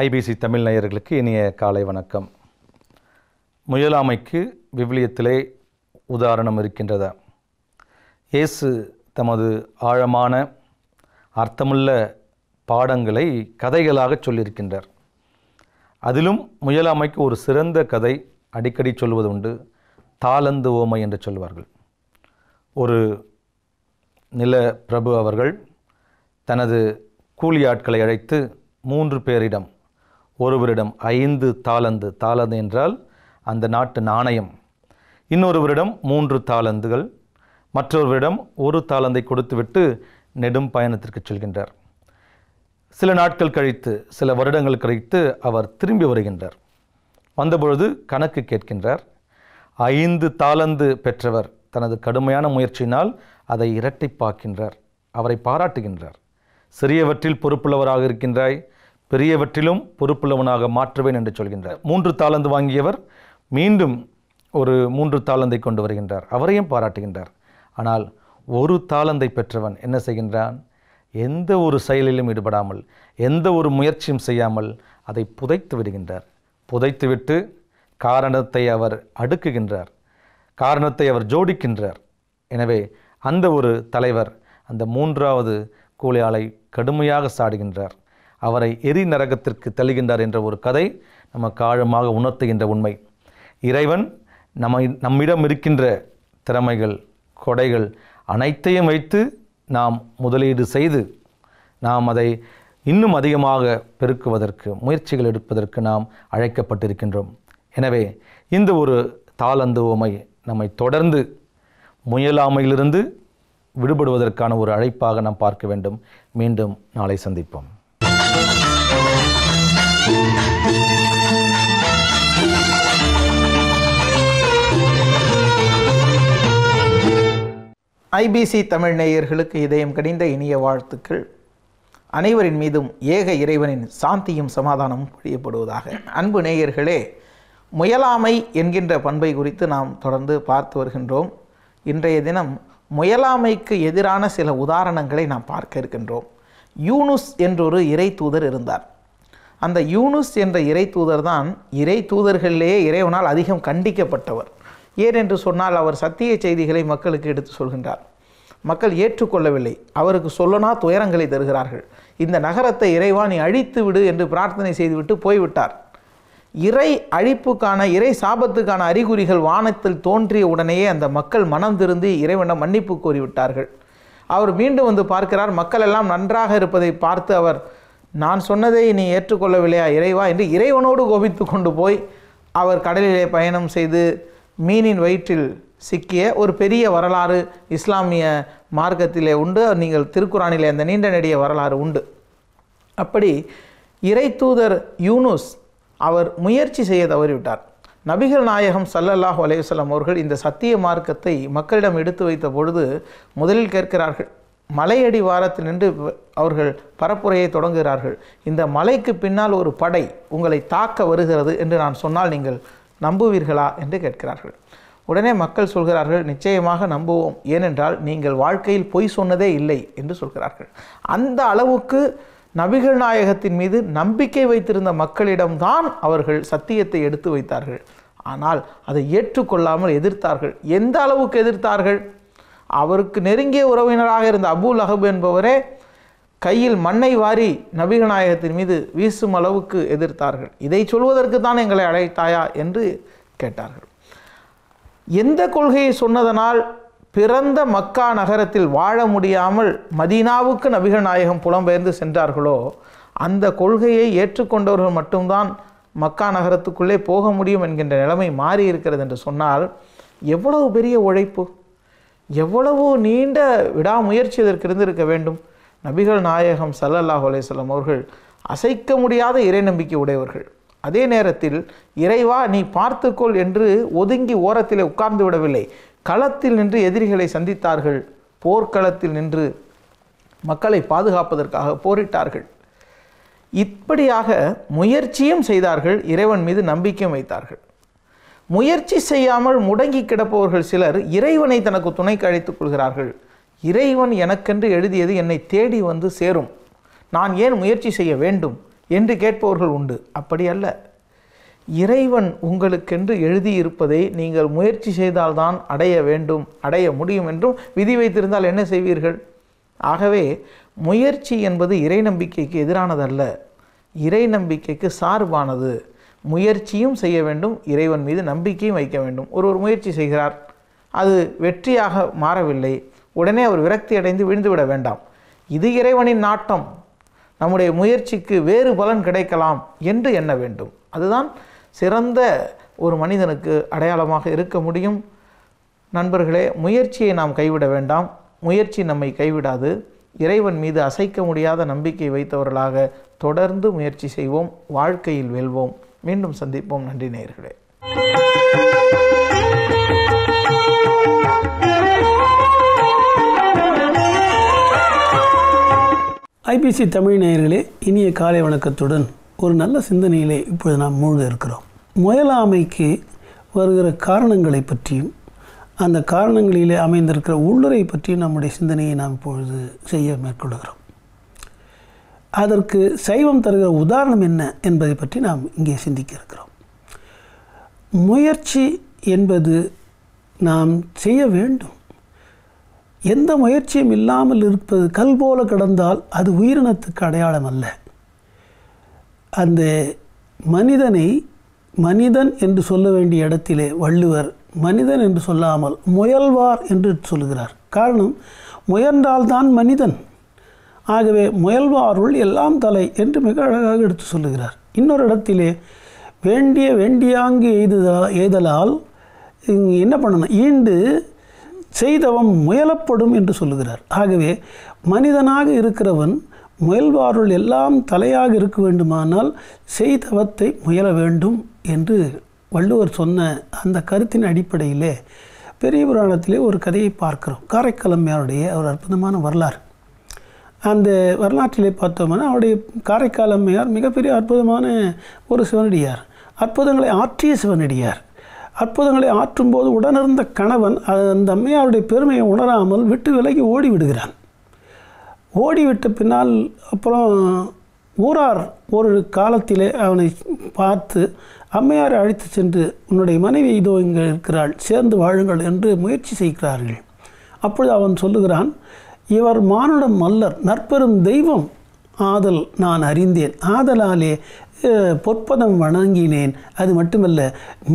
IBC Tamil நேயர்களுக்கு இனிய காலை வணக்கம். முயலாமைக்கு விவிலியத்திலே உதாரணம் இருக்கின்றதா. இயேசு தமது ஆழமான அர்த்தமுள்ள பாடங்களை கதைகளாக சொல்லியிருக்கின்றார். அதிலும் முயலாமைக்கு ஒரு சிறந்த கதை அடிக்கடி சொல்வது உண்டு தாளந்து ஓமை என்று சொல்வார்கள். ஒரு நில பிரபு அவர்கள் தனது கூலி ஆட்களை அழைத்து மூன்று பேரிடம் ஒருவரிடம் ஐந்து தாளந்து தாளந்து என்றால் அந்த நாட்டு நாணயம். இன்னொருவரிடம் மூன்று தாளந்துகள் மற்றொருவரிடம் ஒரு தாளந்தை கொடுத்துவிட்டு நெடும் பயணத்திற்கு செல்கின்றார். சில நாட்கள் கழித்து சில வருடங்கள் கழித்து அவர் திரும்பி வருகின்றார். வந்தபொழுது கணக்கு கேட்கின்றார் ஐந்து தாளந்து பெற்றவர் தனது கடுமையான முயற்சியினால் அதை இரட்டிப்பாக்கின்றார் அவரை பாராட்டுகின்றார். சிறியவற்றில் பொறுப்புள்ளவராக இருக்கின்றாய் பெரியவற்றிலும் பொறுப்புள்ளவனாக மாற்றுவேன் என்று சொல்கின்றார். மூன்று தாளந்து வாங்கியவர் மீண்டும் ஒரு மூன்று தாளந்தை கொண்டு வருகின்றார். அவரையும் பாராட்டுகின்றார். ஆனால் ஒரு தாளந்தை பெற்றவன் என்ன செய்கின்றான்? எந்த ஒரு செயலிலும் ஈடுபடாமல் எந்த ஒரு முயற்சியும் செய்யாமல் அதை புதைத்து விடுகின்றார். புதைத்துவிட்டு காரணத்தை அவர் அடுக்குகின்றார். காரணத்தை அவர் ஜோடிக்கின்றார். எனவே அந்த ஒரு தலைவர் அந்த மூன்றாவது கூலியாளை கடுமையாக சாடுகின்றார். அவரை எரி நரகத்திற்கு தள்ளுகின்றார் என்ற ஒரு கதை நமக்கு ஆழமாக உணர்த்துகின்ற உண்மை. இறைவன் நம்மை நம்மிடம் இருக்கின்ற திறமைகள் கொடைகள் அனைத்தையும் வைத்து நாம் முதலீடு செய்து நாம் அதை இன்னும் அதிகமாக பெருக்குவதற்கு முயற்சிகள் எடுப்பதற்கு நாம் அழைக்கப்பட்டிருக்கின்றோம். எனவே இந்த ஒரு தாளந்து நம்மை தொடர்ந்து முயலாமையிலிருந்து விடுபடுவதற்கான ஒரு அழைப்பாக நாம் பார்க்க வேண்டும். மீண்டும் நாளை சந்திப்போம். ஐபிசி தமிழ் நேயர்களுக்கு இதயம் கடிந்த இனிய வாழ்த்துக்கள். அனைவரின் மீதும் ஏக இறைவனின் சாந்தியும் சமாதானமும் பொழியப்படுவதாக அன்பு நேயர்களே முயலாமை என்கின்ற பண்பை குறித்து நாம் தொடர்ந்து பார்த்து வருகின்றோம். இன்றைய தினம் முயலாமைக்கு எதிரான சில உதாரணங்களை நாம் பார்க்க இருக்கின்றோம். யூனுஸ் என்றொரு இறை தூதர் இருந்தார். அந்த யூனுஸ் என்ற இறை தூதர் தான் இறை தூதர்களிலேயே இறைவனால் அதிகம் கண்டிக்கப்பட்டவர். ஏனென்று சொன்னால் அவர் சத்திய செய்திகளை மக்களுக்கு எடுத்து சொல்கின்றார். மக்கள் ஏற்றுக்கொள்ளவில்லை. அவருக்கு சொல்லனா துயரங்களை தருகிறார்கள். இந்த நகரத்தை இறைவா நீ அழித்து விடு என்று பிரார்த்தனை செய்துவிட்டு போய்விட்டார். இறை அழிப்புக்கான இறை சாபத்துக்கான அறிகுறிகள் வானத்தில் தோன்றிய உடனேயே அந்த மக்கள் மனம் திருந்தி இறைவனை மன்னிப்பு கோரிவிட்டார்கள். அவர் மீண்டும் வந்து பார்க்கிறார். மக்கள் எல்லாம் நன்றாக இருப்பதை பார்த்து அவர் நான் சொன்னதை நீ ஏற்றுக்கொள்ளவில்லையா இறைவா? என்று இறைவனோடு கோபித்து கொண்டு போய் அவர் கடலிலே பயணம் செய்து மீனின் வயிற்றில் சிக்கிய ஒரு பெரிய வரலாறு இஸ்லாமிய மார்க்கத்திலே உண்டு. நீங்கள் திருக்குறானிலே அந்த நீண்ட நெடிய வரலாறு உண்டு. அப்படி இறை தூதர் யூனுஸ் அவர் முயற்சி செய்ய தவறிவிட்டார். நபிகள் நாயகம் சல்லல்லாஹு அலையுசல்லாம் அவர்கள் இந்த சத்திய மார்க்கத்தை மக்களிடம் எடுத்து வைத்த பொழுது முதலில் கேட்கிறார்கள் மலையடி வாரத்தில் நின்று அவர்கள் பரப்புரையை தொடங்குகிறார்கள். இந்த மலைக்கு பின்னால் ஒரு படை உங்களை தாக்க வருகிறது என்று நான் சொன்னால் நீங்கள் நம்புவீர்களா என்று கேட்கிறார்கள். உடனே மக்கள் சொல்கிறார்கள் நிச்சயமாக நம்புவோம். ஏனென்றால் நீங்கள் வாழ்க்கையில் பொய் சொன்னதே இல்லை என்று சொல்கிறார்கள். அந்த அளவுக்கு நபிகள் நாயகத்தின் மீது நம்பிக்கை வைத்திருந்த மக்களிடம்தான் அவர்கள் சத்தியத்தை எடுத்து வைத்தார்கள். ஆனால் அதை ஏற்றுக்கொள்ளாமல் எதிர்த்தார்கள். எந்த அளவுக்கு எதிர்த்தார்கள்? அவருக்கு நெருங்கிய உறவினராக இருந்த அபுல் அஹப் என்பவரே கையில் மண்ணை வாரி நபிகநாயகத்தின் மீது வீசும் அளவுக்கு எதிர்த்தார்கள். இதை சொல்வதற்கு தான் எங்களை அழைத்தாயா என்று கேட்டார்கள். எந்த கொள்கையை சொன்னதனால் பிறந்த மக்கா நகரத்தில் வாழ முடியாமல் மதீனாவுக்கு நபிகள் நாயகம் புலம்பெயர்ந்து சென்றார்களோ அந்த கொள்கையை ஏற்றுக்கொண்டவர்கள் மட்டும்தான் மக்கா நகரத்துக்குள்ளே போக முடியும் என்கின்ற நிலைமை மாறி இருக்கிறது என்று சொன்னால் எவ்வளவு பெரிய உழைப்பு? எவ்வளவு நீண்ட விடாமுயற்சி இதற்கு இருந்திருக்க வேண்டும்? நபிகள் நாயகம் சல்லல்லாஹ் அலேஸ்லம் அவர்கள் அசைக்க முடியாத இறை நம்பிக்கை உடையவர்கள். அதே நேரத்தில் இறைவா நீ பார்த்துக்கொள் என்று ஒதுங்கி ஓரத்திலே உட்கார்ந்து விடவில்லை. களத்தில் நின்று எதிரிகளை சந்தித்தார்கள். போர்க்களத்தில் நின்று மக்களை பாதுகாப்பதற்காக போரிட்டார்கள். இப்படியாக முயற்சியும் செய்தார்கள் இறைவன் மீது நம்பிக்கையும் வைத்தார்கள். முயற்சி செய்யாமல் முடங்கி கிடப்பவர்கள் சிலர் இறைவனை தனக்கு துணைக்கு அழைத்துக் கொள்கிறார்கள். இறைவன் எனக்கென்று எழுதியது என்னை தேடி வந்து சேரும். நான் ஏன் முயற்சி செய்ய வேண்டும் என்று கேட்பவர்கள் உண்டு. அப்படி அல்ல. இறைவன் உங்களுக்கென்று எழுதியிருப்பதை நீங்கள் முயற்சி செய்தால்தான் அடைய வேண்டும் அடைய முடியும் என்றும் விதி வைத்திருந்தால் என்ன செய்வீர்கள்? ஆகவே முயற்சி என்பது இறை நம்பிக்கைக்கு எதிரானதல்ல. இறை நம்பிக்கைக்கு சார்பானது. முயற்சியும் செய்ய வேண்டும் இறைவன் மீது நம்பிக்கையும் வைக்க வேண்டும். ஒருவர் முயற்சி செய்கிறார் அது வெற்றியாக மாறவில்லை. உடனே அவர் விரக்தி அடைந்து விழுந்துவிட வேண்டாம். இது இறைவனின் நாட்டம். நம்முடைய முயற்சிக்கு வேறு பலன் கிடைக்கலாம் என்று எண்ண வேண்டும். அதுதான் சிறந்த ஒரு மனிதனுக்கு அடையாளமாக இருக்க முடியும். நண்பர்களே முயற்சியை நாம் கைவிட வேண்டாம். முயற்சி நம்மை கைவிடாது. இறைவன் மீது அசைக்க முடியாத நம்பிக்கை வைத்தவர்களாக தொடர்ந்து முயற்சி செய்வோம் வாழ்க்கையில் வெல்வோம். மீண்டும் சந்திப்போம். நன்றி நேர்களே ஐபிசி தமிழ் நேயர்களே இனிய காலை வணக்கத்துடன் ஒரு நல்ல சிந்தனையிலே இப்பொழுது நாம் மூழ்க இருக்கிறோம். முயலாமைக்கு வருகிற காரணங்களை பற்றியும் அந்த காரணங்களிலே அமைந்திருக்கிற உள்ளுரை பற்றி நம்முடைய சிந்தனையை நாம் இப்பொழுது செய்ய மேற்கொள்கிறோம். அதற்கு சைவம் தருகிற உதாரணம் என்ன என்பதை பற்றி நாம் இங்கே சிந்திக்க இருக்கிறோம். முயற்சி என்பது நாம் செய்ய வேண்டும். எந்த முயற்சியும் இல்லாமல் இருப்பது கல் போல கிடந்தால் அது உயிரினத்துக்கு அடையாளம் அல்ல. அந்த மனிதனை மனிதன் என்று சொல்ல வேண்டிய இடத்திலே வள்ளுவர் மனிதன் என்று சொல்லாமல் முயல்வார் என்று சொல்லுகிறார். காரணம் முயன்றால்தான் மனிதன். ஆகவே முயல்வாருள் எல்லாம் தலை என்று மிக அழகாக எடுத்து சொல்லுகிறார். இன்னொரு இடத்திலே வேண்டிய வேண்டியாங்கு எய்துதா எய்தலால் என்ன பண்ணணும்? ஈண்டு செய்தவன் முயலப்படும் என்று சொல்லுகிறார். ஆகவே மனிதனாக இருக்கிறவன் முயல்வாருள் எல்லாம் தலையாக இருக்க வேண்டுமானால் செய்தவத்தை முயல வேண்டும் என்று வள்ளுவர் சொன்ன அந்த கருத்தின் அடிப்படையிலே பெரிய புராணத்திலே ஒரு கதையை பார்க்கிறோம். காரைக்காலம்மையாருடைய ஒரு அற்புதமான வரலாறு. அந்த வரலாற்றிலே பார்த்தோம்னா அவருடைய காரைக்கால் அம்மையார் மிகப்பெரிய அற்புதமான ஒரு சிவனடியார். அற்புதங்களை ஆற்றிய சிவனடியார். அற்புதங்களை ஆற்றும்போது உடனிருந்த கணவன் அந்த அம்மையாருடைய பெருமையை உணராமல் விட்டு விலகி ஓடி விடுகிறான் ஓடிவிட்ட பின்னால் அப்புறம் ஊரார் ஒரு காலத்திலே அவனை பார்த்து அம்மையாரை அழைத்து சென்று உன்னுடைய மனைவி இதோ இங்கே இருக்கிறாள் சேர்ந்து வாழுங்கள் என்று முயற்சி செய்கிறார்கள். அப்பொழுது அவன் சொல்லுகிறான் இவர் மானுடம் மல்லர் நற்பெரும் தெய்வம். ஆதல் நான் அறிந்தேன். ஆதலாலே பொற்பதம் வணங்கினேன். அது மட்டுமல்ல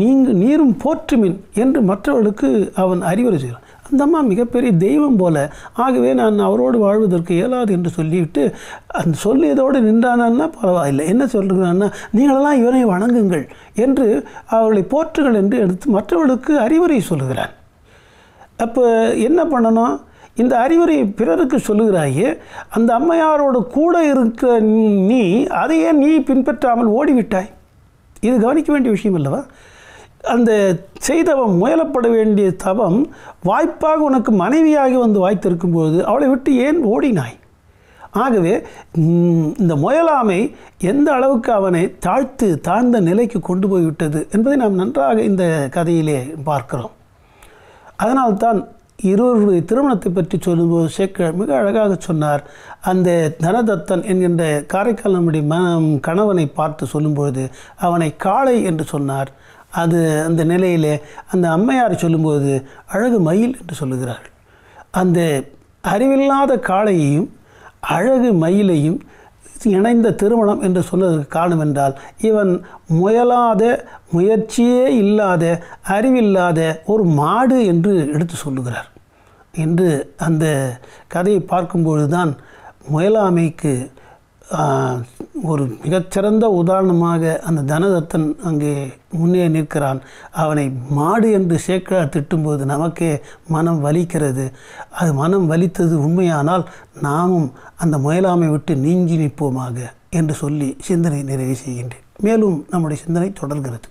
நீங்கள் நீரும் போற்றுமின் என்று மற்றவர்களுக்கு அவன் அறிவுரை செய்கிறான் அந்த அம்மா மிகப்பெரிய தெய்வம் போல ஆகவே நான் அவரோடு வாழ்வதற்கு இயலாது என்று சொல்லிவிட்டு அந்த சொல்லியதோடு நின்றானா பரவாயில்லை. என்ன சொல்கிறான்னா நீங்களெல்லாம் இவனை வணங்குங்கள் என்று அவர்களை போற்றுங்கள் என்று எடுத்து மற்றவர்களுக்கு அறிவுரை சொல்கிறான். அப்போ என்ன பண்ணணும்? இந்த அறிவுரை பிறருக்கு சொல்லுகிறாயே அந்த அம்மையாரோட கூட இருக்க நீ அதையே நீ பின்பற்றாமல் ஓடிவிட்டாய். இது கவனிக்க வேண்டிய விஷயம் அல்லவா? அந்த செய்தவம் முயலப்பட வேண்டிய தவம் வாய்ப்பாக உனக்கு மனைவியாகி வந்து வாய்த்திருக்கும்போது அவளை விட்டு ஏன் ஓடினாய்? ஆகவே இந்த முயலாமை எந்த அளவுக்கு அவனை தாழ்த்து தாழ்ந்த நிலைக்கு கொண்டு போய்விட்டது என்பதை நாம் நன்றாக இந்த கதையிலே பார்க்கிறோம். அதனால்தான் இருவருடைய திருமணத்தை பற்றி சொல்லும்போது சேக்கர் மிக அழகாக சொன்னார். அந்த தனதத்தன் என்கின்ற காரைக்கால் நம்முடைய ம கணவனை பார்த்து சொல்லும்பொழுது அவனை காளை என்று சொன்னார். அது அந்த நிலையிலே அந்த அம்மையார் சொல்லும்போது அழகு மயில் என்று சொல்லுகிறார்கள். அந்த அறிவில்லாத காளையையும் அழகு மயிலையும் இணைந்த திருமணம் என்று சொன்னதற்கு காரணம் என்றால் இவன் முயலாத முயற்சியே இல்லாத அறிவில்லாத ஒரு மாடு என்று எடுத்து சொல்லுகிறார். என்று அந்த கதையை பார்க்கும்பொழுது தான் முயலாமைக்கு ஒரு மிகச்சிறந்த உதாரணமாக அந்த தனதத்தன் அங்கே முன்னே நிற்கிறான். அவனை மாடு என்று சேக்கரார் திட்டும்போது நமக்கே மனம் வலிக்கிறது. அது மனம் வலித்தது உண்மையானால் நாமும் அந்த முயலாமை விட்டு நீங்கி நிற்போமாக என்று சொல்லி சிந்தனை நிறைவு செய்கின்றேன். மேலும் நம்முடைய சிந்தனை தொடர்கிறது.